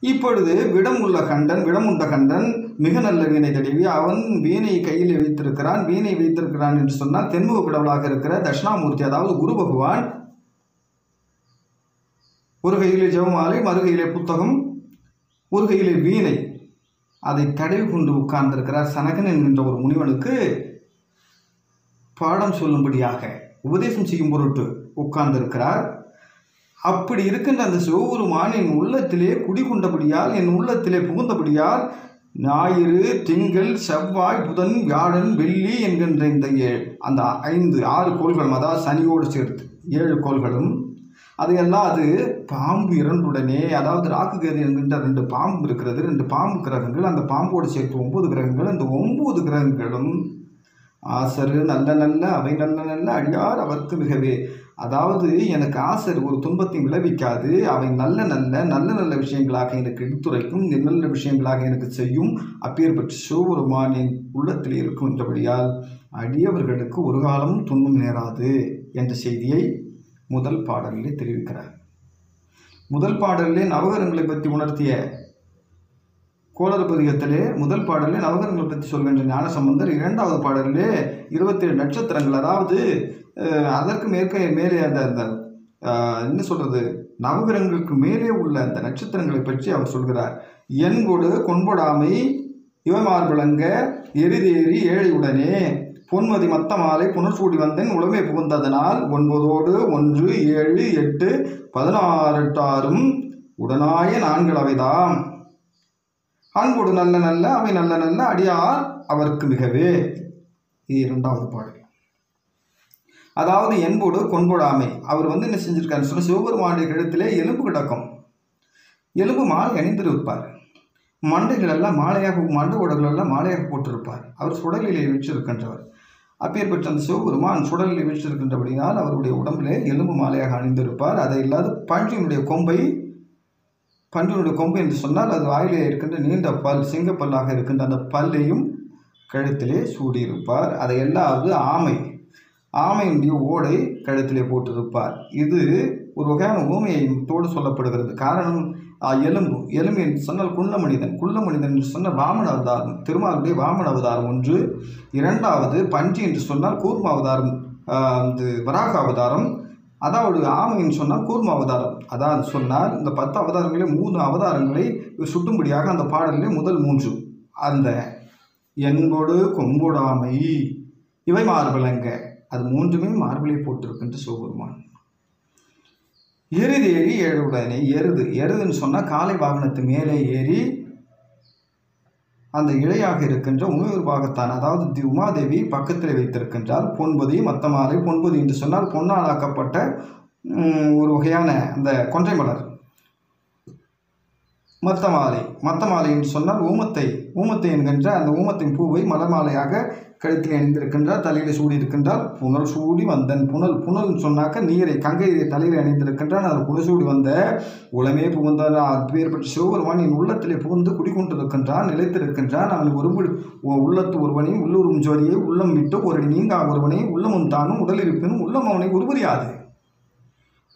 இப்பொழுது விடமுள்ள கண்டன் விடமுண்ட கண்டன் மிக நல்ல வீணை தடவி. அவன் வீணையை கையில் வைத்திருக்கிறான் வீணை வைத்திருக்கிறான் என்று சொன்னால் தென்முக கடவுளாக இருக்கிற தட்சிணாமூர்த்தி அதாவது குரு பகவான் ஒரு கையிலே ஜெபமாலை மறு கையிலே புத்தகம் ஒரு கையிலே வீணை. அதை தடவி கொண்டு உட்கார்ந்திருக்கிறார் சனகன் என்கின்ற ஒரு முனிவனுக்கு பாடம் சொல்லும்படியாக உபதேசம் செய்யும் பொருட்டு உட்கார்ந்திருக்கிறார். அப்படி இருக்கின்ற அந்த சிவபெருமான் என் உள்ளத்திலே குடிகொண்டபடியால் என் உள்ளத்திலே புகுந்தபடியால் ஞாயிறு திங்கள் செவ்வாய் புதன் வியாழன் வெள்ளி என்கின்ற இந்த ஏ- அந்த ஐந்து ஆறு கோள்களும் அதாவது சனியோடு சேர்த்து ஏழு கோள்களும் அதையெல்லாம் அது பாம்பு இரண்டுடனே அதாவது ராக்குகேது என்கின்ற ரெண்டு பாம்பு இருக்கிறது ரெண்டு பாம்பு கிரகங்கள் அந்த பாம்போடு சேர்த்து ஒன்பது கிரகங்கள் அந்த ஒன்பது கிரகங்களும் ஆசரு நல்ல நல்ல அவை நல்ல நல்ல அடியார் அவர்க்கு மிகவே. அதாவது எனக்கு ஆசர் ஒரு துன்பத்தை விளைவிக்காது அவை நல்ல நல்ல நல்ல நல்ல விஷயங்களாக எனக்கு எடுத்துரைக்கும் நல்ல விஷயங்களாக எனக்கு செய்யும் அப்பேற்பட்ட சிவபெருமான் என் உள்ளத்தில் இருக்கின்றபடியால் அடியவர்களுக்கு ஒரு காலம் துன்பம் நேராது என்ற செய்தியை முதல் பாடலிலே தெரிவிக்கிறார். முதல் பாடலிலே நவகரங்களை பற்றி உணர்த்திய கோளறுபதிகத்திலே முதல் பாடலில் நவகரங்களை பற்றி சொல்கின்ற ஞானசம்பந்தர் இரண்டாவது பாடலிலே இருபத்தேழு நட்சத்திரங்கள் அதாவது அதற்கு மேற்கே மேலே அந்த அந்த என்ன சொல்றது? நவகிரகங்களுக்கு மேலே உள்ள அந்த நட்சத்திரங்களை பற்றி அவர் சொல்கிறார். எண்கொடு கொன்பொடாமை இவமார்பிளங்க எரிதேறி ஏழையுடனே பொன்மதி மத்த மாலை புனர்சூடி வந்தேன் உளமே புகுந்ததனால் ஒன்பதோடு ஒன்று ஏழு எட்டு பதினாறுட்டாரும் உடனாய நான்கள் அவைதாம். அன்போடு நல்ல நல்ல அவை நல்ல நல்ல அடியார் அவருக்கு மிகவே. இது இரண்டாவது பாடல். அதாவது என்போடு கொன்போடாமை. அவர் வந்து என்ன செஞ்சிருக்காருன்னு சொன்ன சிவபெருமானுடைய இடத்திலே எலும்பு கிடக்கும். எலும்பு மாலை அணிந்திருப்பார். மண்டைகளெல்லாம் மாலையாக மண்டை உடல்களெல்லாம் மாலையாக போட்டிருப்பார். அவர் சுடலிலே வீற்றிருக்கின்றவர். அப்பேற்பட்ட அந்த சிவபெருமான் சுடலிலே வீற்றிருக்கின்றபடியால் அவருடைய உடம்பிலே எலும்பு மாலையாக அணிந்திருப்பார். அதை இல்லாது பன்றியினுடைய கொம்பை பன்றியினுடைய கொம்பு என்று சொன்னால் அது வாயிலே இருக்கின்ற நீண்ட பல் சிங்கப்பல்லாக இருக்கின்ற அந்த பல்லையும் கழுத்திலே சூடியிருப்பார். அதை எல்லாவது ஆமை. ஆமையினுடைய ஓடை கழுத்திலே போட்டிருப்பார். இது ஒரு வகையான ஊமையத்தோடு சொல்லப்படுகிறது. காரணம் எலும்பு எலும்பு. என்று சொன்னால் குள்ள மனிதன். குள்ள மனிதன் என்று சொன்னால் வாமன அவதாரம் திருமாலுடைய வாமன அவதாரம் ஒன்று. இரண்டாவது பஞ்சு என்று சொன்னால் கூர்ம அவதாரம் இது வராக அவதாரம். அதாவது ஆமைன்னு சொன்னால் கூர்ம அவதாரம். அதான் சொன்னார் இந்த பத்து அவதாரங்களே மூணு அவதாரங்களை சுட்டும்படியாக அந்த பாடலிலே முதல் மூன்று. அந்த என்போடு கொம்போடாமை இவை மார்பலங்க. அது மூன்றுமே மார்பிளை போட்டிருக்கின்ற சிவபெருமான் எருது ஏறி ஏழுடனே எருது எருதுன்னு சொன்னால் காலை வாகனத்து மேலே ஏறி அந்த இழையாக இருக்கின்ற உணவு பாகத்தான் அதாவது தி- உமாதேவி பக்கத்தில் வைத்திருக்கின்றால் பொன்பதி மத்தமாலை பொன்பதி என்று சொன்னால் பொன்னால் ஆக்கப்பட்ட ஒரு வகையான அந்த கொன்றை மலர். மத்த மாலை மத்த மாலை என்று சொன்னால் ஊமத்தை ஊமத்தை என்கின்ற அந்த ஊமத்தின் பூவை மலர் மாலையாக கழுத்தில் அணிந்திருக்கின்றார் தலையில் சூடி இருக்கின்றார் புனல் சூடி வந்தன் புனல் புனல்னு சொன்னாக்க நீரை கங்கை தலையில் அணிந்திருக்கின்றான் அது புனல் சூடி வந்த உளமே புகுந்தான் அப்பேற்பட்ட சிவபெருமான் என் உள்ளத்திலே புகுந்து குடிகொண்டிருக்கின்றான் நிலைத்திருக்கின்றான் அவன் ஒரு உள்ளத்து ஒருவனையும் உள்ளூரும் ஜோதியை உள்ளம் விட்டு ஒரு நீங்கா ஒருவனை உள்ளமும் தானும் உடல் இருப்பினும் உள்ளம் அவனை உருவறியாது.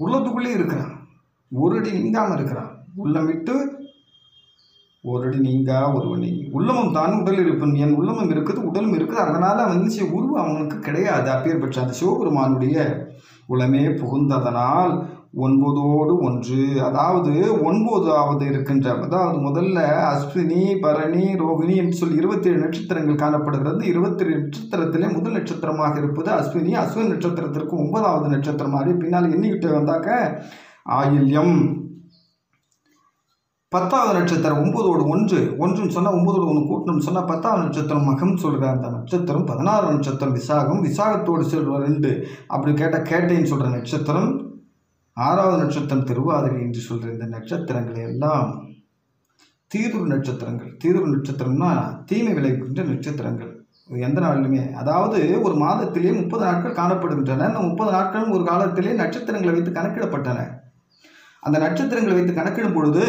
உள்ளத்துக்குள்ளே இருக்கிறான். ஒரு அடி நீங்காமல் இருக்கிறான். உள்ளம் விட்டு ஒரு அடி ஒருவன் நீ உள்ளமும் தான் உடல் இருப்பன் என் உள்ளமும் இருக்குது உடலும் இருக்குது. அதனால் வந்து என்ன உருவம் அவனுக்கு கிடையாது. அப்பேற்பட்ட அந்த சிவபெருமானுடைய உளமே புகுந்ததனால் ஒன்பதோடு ஒன்று. அதாவது ஒன்பதாவது இருக்கின்ற அதாவது முதல்ல அஸ்வினி பரணி ரோகிணி என்று சொல்லி இருபத்தி ஏழு நட்சத்திரங்கள் காணப்படுகிறது. இருபத்தி ஏழு நட்சத்திரத்திலே முதல் நட்சத்திரமாக இருப்பது அஸ்வினி. அஸ்வின் நட்சத்திரத்திற்கு ஒன்பதாவது நட்சத்திரமாக பின்னால் எண்ணிக்கிட்டு வந்தாக்க ஆயில்யம். பத்தாவது நட்சத்திரம் ஒன்பதோடு ஒன்று ஒன்றுன்னு சொன்னால் ஒன்பதோடு ஒன்று கூட்டணும்னு சொன்னால் பத்தாவது நட்சத்திரம் மகம் சொல்கிற அந்த நட்சத்திரம் பதினாறு நட்சத்திரம் விசாகம் விசாகத்தோடு சொல்கிற ரெண்டு அப்படி கேட்டால் கேட்டைன்னு சொல்கிற நட்சத்திரம் ஆறாவது நட்சத்திரம் திருவாதிரை என்று சொல்கிற இந்த நட்சத்திரங்களை எல்லாம் தீதுரு நட்சத்திரங்கள். தீதுரு நட்சத்திரம்னா தீமை விளைவிக்கின்ற நட்சத்திரங்கள். எந்த நாளிலுமே. அதாவது ஒரு மாதத்திலே முப்பது நாட்கள் காணப்படுகின்றன. அந்த முப்பது நாட்களும் ஒரு காலத்திலே நட்சத்திரங்களை வைத்து கணக்கிடப்பட்டன. அந்த நட்சத்திரங்களை வைத்து கணக்கிடும் பொழுது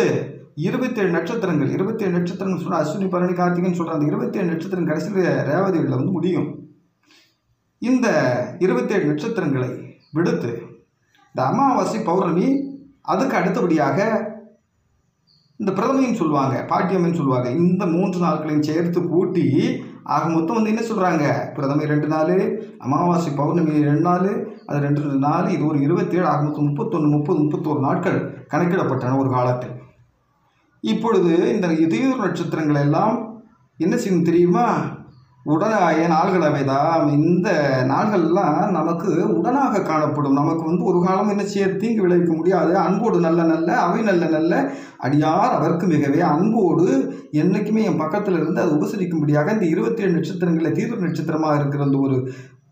இருபத்தேழு நட்சத்திரங்கள் இருபத்தேழு நட்சத்திரங்கள் சொன்னால் அஸ்வினி பரணி கார்த்திகன் சொல்கிற அந்த இருபத்தேழு நட்சத்திரம் கடைசியில் ரேவதிகளில் வந்து முடியும். இந்த இருபத்தேழு நட்சத்திரங்களை விடுத்து இந்த அமாவாசை பௌர்ணமி அதுக்கு அடுத்தபடியாக இந்த பிரதமையும் சொல்லுவாங்க பாட்டியம்னு சொல்லுவாங்க இந்த மூன்று நாட்களையும் சேர்த்து கூட்டி ஆக மொத்தம் வந்து என்ன சொல்கிறாங்க பிரதமை ரெண்டு நாள் அமாவாசை பௌர்ணமி ரெண்டு நாள் அது ரெண்டு ரெண்டு நாள் இது ஒரு இருபத்தேழு ஆக மொத்தம் முப்பத்தொன்று முப்பது முப்பத்தோரு நாட்கள் கணக்கிடப்பட்டன ஒரு காலத்தில். இப்பொழுது இந்த இதயூர் நட்சத்திரங்கள் எல்லாம் என்ன செய்யும் தெரியுமா? உடனாய நாள்கள் அவைதான் இந்த நாள்கள்லாம் நமக்கு உடனாக காணப்படும். நமக்கு வந்து ஒரு காலம் என்ன செய்ய தீங்கு விளைவிக்க முடியாது. அன்போடு நல்ல நல்ல அவை நல்ல நல்ல அடியார் அவருக்கு மிகவே அன்போடு என்றைக்குமே என் பக்கத்தில் இருந்து அதை உபசரிக்கும்படியாக இந்த இருபத்தி ஏழு நட்சத்திரங்களில் தீர்வு நட்சத்திரமாக இருக்கிற அந்த ஒரு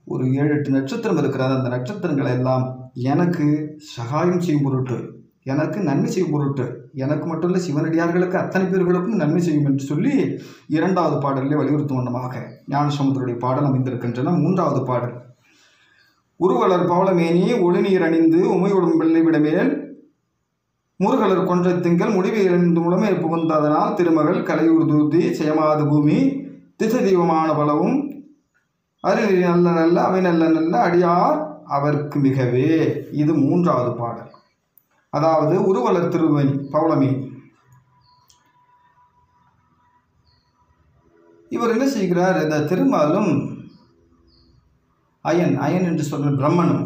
ஒரு ஏழு எட்டு நட்சத்திரம் இருக்கிற அந்த நட்சத்திரங்களை எல்லாம் எனக்கு சகாயம் செய்யும் பொருட்டு. எனக்கு நன்மை செய்யும் பொருட்டு எனக்கு மட்டும் இல்லை சிவனடியார்களுக்கு அத்தனை பேர்களுக்கும் நன்மை செய்யும் என்று சொல்லி இரண்டாவது பாடலிலே வலியுறுத்தும் வண்ணமாக ஞானசமுதருடைய பாடல் அமைந்திருக்கின்றன. மூன்றாவது பாடல். உருவலர் பவளமேனி ஒளிநீர் அணிந்து உமையுடன் வெள்ளை விடமேல் முருகலர் கொன்ற திங்கள் முடிவை இழந்து மூலமே புகுந்ததனால் திருமகள் கலையூர் தூதி செயமாது பூமி திசை தெய்வமான பலவும் அருள் நல்ல நல்ல அவை நல்ல நல்ல அடியார் அவருக்கு மிகவே. இது மூன்றாவது பாடல். அதாவது உருவல திருவனி பௌளமி இவர் என்ன செய்கிறார்? இந்த திருமாலும் அயன் அயன் என்று சொல்ற பிரம்மனும்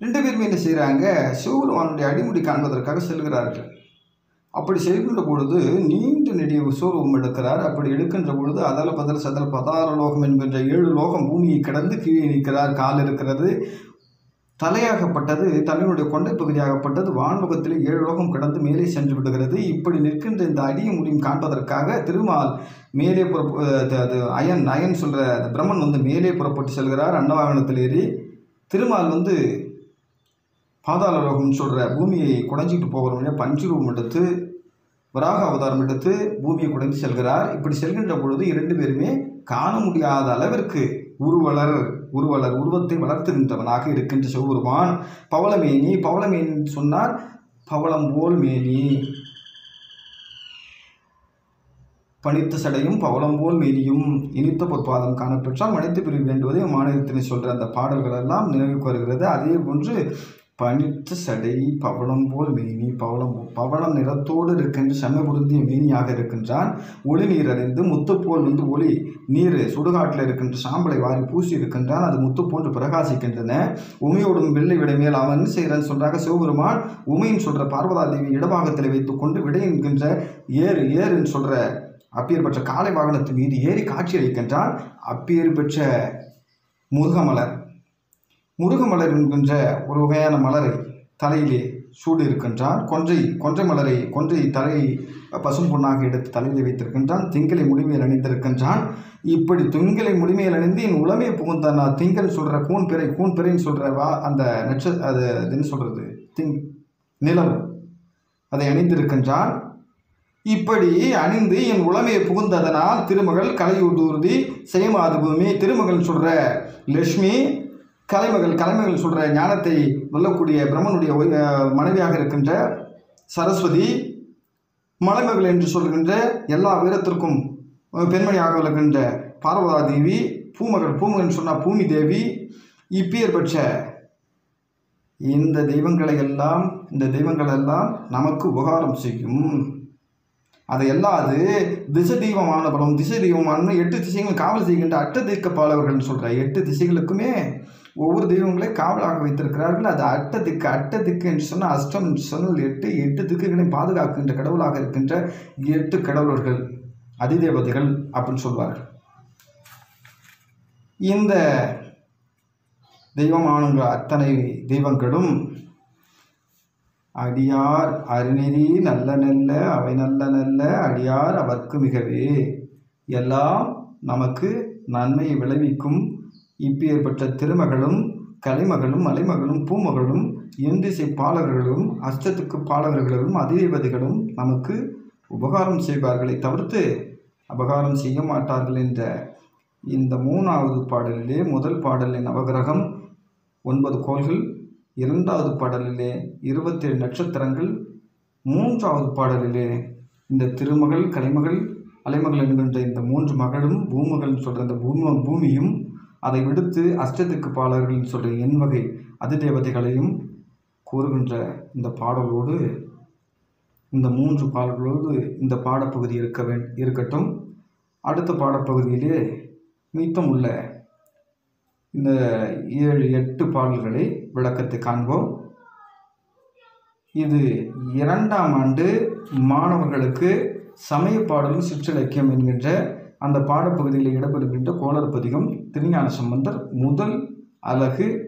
ரெண்டு பேருமே என்ன செய்கிறாங்க? சிவபெருமானுடைய அடிமுடி காண்பதற்காக செல்கிறார்கள். அப்படி செய்கின்ற பொழுது நீண்ட நெடிய சோர்வம் எடுக்கிறார். அப்படி எடுக்கின்ற பொழுது அதல பதல சதல பதார லோகம் என்கின்ற ஏழு லோகம் பூமியை கடந்து கீழே நிற்கிறார் கால் இருக்கிறது. தலையாகப்பட்டது தலையினுடைய கொண்டை பகுதியாகப்பட்டது வான்முகத்தில் ஏழு லோகம் கடந்து மேலே சென்று விடுகிறது. இப்படி நிற்கின்ற இந்த அடிய முடியும் காண்பதற்காக திருமால் மேலே புறப்பு அது அயன் அயன் சொல்கிற பிரம்மன் வந்து மேலே புறப்பட்டு செல்கிறார். அன்னவாகனத்தில் ஏறி திருமால் வந்து பாதாள லோகம்னு சொல்கிற பூமியை குடைஞ்சிட்டு வழியாக பஞ்சுரூபம் எடுத்து வராக அவதாரம் எடுத்து பூமியை குடைந்து செல்கிறார். இப்படி செல்கின்ற பொழுது இரண்டு பேருமே காண முடியாத அளவிற்கு உருவலர் உருவலர் உருவத்தை வளர்த்துகின்றவனாக இருக்கின்ற சிவபெருமான் பவளமேனி பவளமேனி சொன்னார். பவளம் போல் மேனி. பனித்த சடையும் பவளம் போல் மேனியும் இனித்த பொற்பாதம் காணப்பெற்றால் மனித பிரிவு வேண்டுவதை மாநிலத்தினை சொல்கிற அந்த பாடல்கள் எல்லாம் நினைவுக்கு வருகிறது. அதே போன்று பனித்து சடை பவளம் போல் மேனி பவளம் போ- பவளம் நிறத்தோடு இருக்கின்ற செம்ம பொருந்திய மேனியாக இருக்கின்றான். ஒளி நீர் அறிந்து முத்து போல் வந்து ஒளி நீர் சுடுகாட்டில் இருக்கின்ற சாம்பலை வாரி பூசி இருக்கின்றான். அது முத்து போன்று பிரகாசிக்கின்றன. உமையோடும் வெள்ளை விடைமேல் அவன் என்ன செய்கிறான்னு சொல்றாங்க? சிவபெருமான் உமையின் சொல்ற பார்வதா தேவி இடபாகத்தில் வைத்துக்கொண்டு விடை என்கின்ற ஏறு ஏறுன்னு சொல்ற அப்பேர் பெற்ற வாகனத்து வாகனத்தின் மீது ஏறி காட்சி அளிக்கின்றான். முருகமலர். முருக முருகமலர் என்கின்ற ஒரு வகையான மலரை தலையிலே சூடு இருக்கின்றான் கொன்றை கொன்றை மலரை கொன்றை தலை பசும் பொண்ணாக எடுத்து தலையிலே வைத்திருக்கின்றான். திங்களை முடிமையில் அணிந்திருக்கின்றான். இப்படி திங்களை முடிமையில் அணிந்து என் உளமே புகுந்த நான் திங்கள் சொல்கிற கூன் பிறை கூன் பிறைன்னு சொல்கிற வா அந்த நட்ச அது என்ன சொல்கிறது திங் நிலம் அதை அணிந்திருக்கின்றான். இப்படி அணிந்து என் உளமையை புகுந்ததனால் திருமகள் கலையூர்தூர்தி செய்யமாது பூமி திருமகள் சொல்கிற லட்சுமி கலைமகள் கலைமகள் சொல்கிற ஞானத்தை வெல்லக்கூடிய பிரம்மனுடைய மனைவியாக இருக்கின்ற சரஸ்வதி மலைமகள் என்று சொல்கின்ற எல்லா வீரத்திற்கும் பெண்மணியாக விளக்கின்ற பார்வதா தேவி பூமகள் பூமகன் சொன்னால் பூமி தேவி இப்பேர் இந்த தெய்வங்களை எல்லாம் இந்த தெய்வங்கள் எல்லாம் நமக்கு உபகாரம் செய்யும். அதை அது திசை தெய்வமான பலம் திசை தெய்வமான எட்டு திசைகள் காவல் செய்கின்ற அட்ட தீர்க்க பாலவர்கள்னு சொல்கிற எட்டு திசைகளுக்குமே ஒவ்வொரு தெய்வங்களையும் காவலாக வைத்திருக்கிறார்கள். அது அட்ட திக்கு அட்ட திக்கு என்று சொன்னால் அஷ்டம் என்று சொன்னால் எட்டு எட்டு திக்குகளையும் பாதுகாக்கின்ற கடவுளாக இருக்கின்ற எட்டு கடவுளர்கள் அதிதேவதைகள் அப்படின்னு சொல்வார்கள். இந்த தெய்வமானங்கள் அத்தனை தெய்வங்களும் அடியார் அருநெறி நல்ல நல்ல அவை நல்ல நல்ல அடியார் அவர்க்கு மிகவே. எல்லாம் நமக்கு நன்மையை விளைவிக்கும் இப்பேற்பட்ட திருமகளும் கலைமகளும் மலைமகளும் பூமகளும் எந்திசை பாலகர்களும் அஷ்டத்துக்கு பாலகர்களும் அதிதேவதைகளும் நமக்கு உபகாரம் செய்வார்களை தவிர்த்து அபகாரம் செய்ய மாட்டார்கள் என்ற இந்த மூணாவது பாடலிலே முதல் பாடலின் நவகிரகம் ஒன்பது கோள்கள் இரண்டாவது பாடலிலே இருபத்தேழு நட்சத்திரங்கள் மூன்றாவது பாடலிலே இந்த திருமகள் கலைமகள் அலைமகள் என்கின்ற இந்த மூன்று மகளும் பூமகள் சொல்கிற இந்த பூம பூமியும் அதை விடுத்து அஷ்டத்துக்கு பாடல்கள் சொல்கிற எண் வகை அதிதேவதைகளையும் கூறுகின்ற இந்த பாடலோடு இந்த மூன்று பாடல்களோடு இந்த பாடப்பகுதி இருக்க வே இருக்கட்டும். அடுத்த பாடப்பகுதியிலே மீத்தம் உள்ள இந்த ஏழு எட்டு பாடல்களை விளக்கத்தை காண்போம். இது இரண்டாம் ஆண்டு மாணவர்களுக்கு சமய பாடலும் சிற்றிலக்கியம் என்கின்ற அந்த பாடப்பகுதியில் இடம்பெறுகின்ற கோளர் பதிகம் திருஞான சம்பந்தர் முதல் அலகு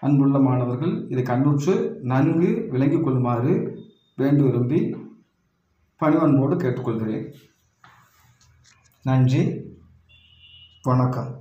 அன்புள்ள மாணவர்கள் இதை கண்ணுற்று நன்கு விளங்கி கொள்ளுமாறு வேண்டு விரும்பி பணிவன்போடு கேட்டுக்கொள்கிறேன். நன்றி. வணக்கம்.